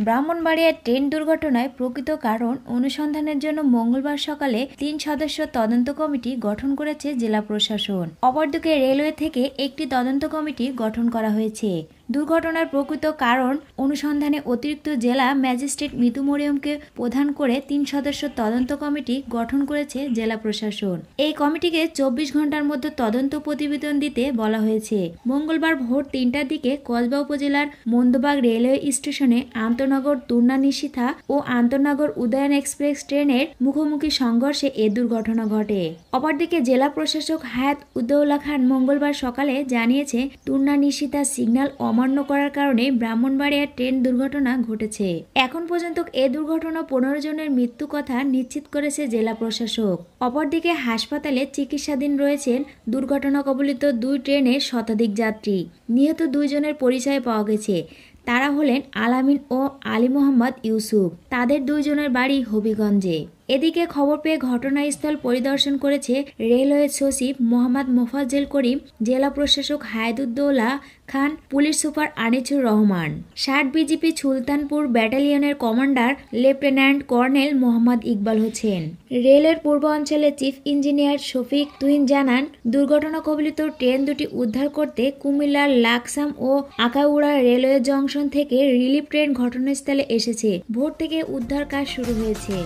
ব্রাহ্মণবাড়িয়ার ট্রেন দুর্ঘটনায় প্রকৃত কারণ অনুসন্ধানের জন্য মঙ্গলবার সকালে তিন সদস্য তদন্ত কমিটি গঠন করেছে জেলা প্রশাসন। অপরদিকে রেলওয়ে থেকে একটি তদন্ত কমিটি গঠন করা হয়েছে। দুর্ঘটনার প্রকৃত কারণ অনুসন্ধানে অতিরিক্ত জেলা ম্যাজিস্ট্রেট মিতু মরিয়মকে প্রধান করে তিন সদস্য তদন্ত কমিটি গঠন করেছে জেলা প্রশাসন। এই কমিটিকে চব্বিশ ঘণ্টার মধ্যে তদন্ত প্রতিবেদন দিতে বলা হয়েছে। মঙ্গলবার ভোর তিনটার দিকে কসবা উপজেলার মন্দবাগ রেলওয়ে স্টেশনে আন্তনগর তুর্না নিশিথা ও আন্তনগর উদয়ন এক্সপ্রেস ট্রেনের মুখোমুখি সংঘর্ষে এ দুর্ঘটনা ঘটে। অপরদিকে জেলা প্রশাসক হায়াত উদ্দৌলা খান মঙ্গলবার সকালে জানিয়েছে তুর্না নিশিতা সিগন্যাল অম অমান্য করার কারণে ব্রাহ্মণবাড়িয়ার ট্রেন দুর্ঘটনা ঘটেছে। এখন পর্যন্ত এ দুর্ঘটনা পনেরো জনের মৃত্যু কথা নিশ্চিত করেছে জেলা প্রশাসক। অপরদিকে হাসপাতালে চিকিৎসাধীন রয়েছেন দুর্ঘটনা কবলিত দুই ট্রেনের শতাধিক যাত্রী। নিহত দুইজনের পরিচয় পাওয়া গেছে। তারা হলেন আলামিন ও আলী মোহাম্মদ ইউসুফ। তাদের দুইজনের বাড়ি হবিগঞ্জে। এদিকে খবর পেয়ে ঘটনাস্থল পরিদর্শন করেছে রেলওয়ে সচিব মোহাম্মদ মোফাজ্জেল করিম, জেলা প্রশাসক হায়দুদ্দৌলা খান, পুলিশ সুপার আনিচুর রহমান। ষাট BGP Sultanpur ব্যাটালিয়নের commander lieutenant colonel Mohammad Iqbal Hossain. রেলের পূর্ব অঞ্চলের চিফ ইঞ্জিনিয়ার শফিক তুহিন জানান দুর্ঘটনা কবলিত ট্রেন দুটি উদ্ধার করতে কুমিল্লার লাকসাম ও আকাউড়া রেলওয়ে জংশন থেকে রিলিফ ট্রেন ঘটনাস্থলে এসেছে। ভোর থেকে উদ্ধার কাজ শুরু হয়েছে।